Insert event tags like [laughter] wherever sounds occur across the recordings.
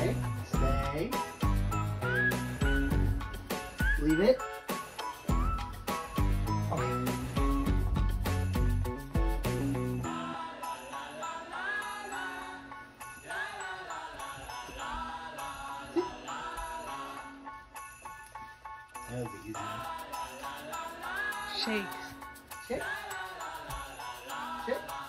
Stay. Stay. Leave it. Okay. That was easy one. Shakes. Shake. Shake.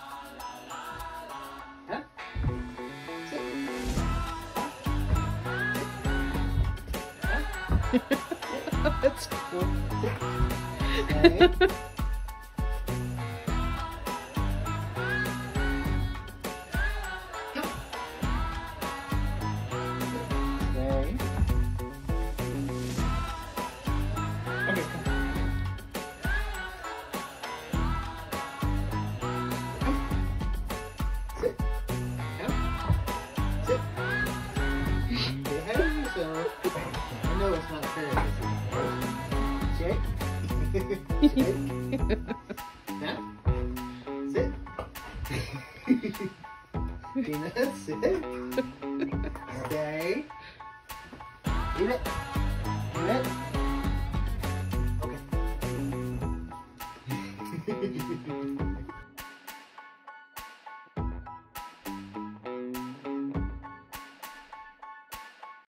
[laughs] That's cool. Okay, Shake. Sit. Stay. Leave it. [laughs] Okay. [laughs]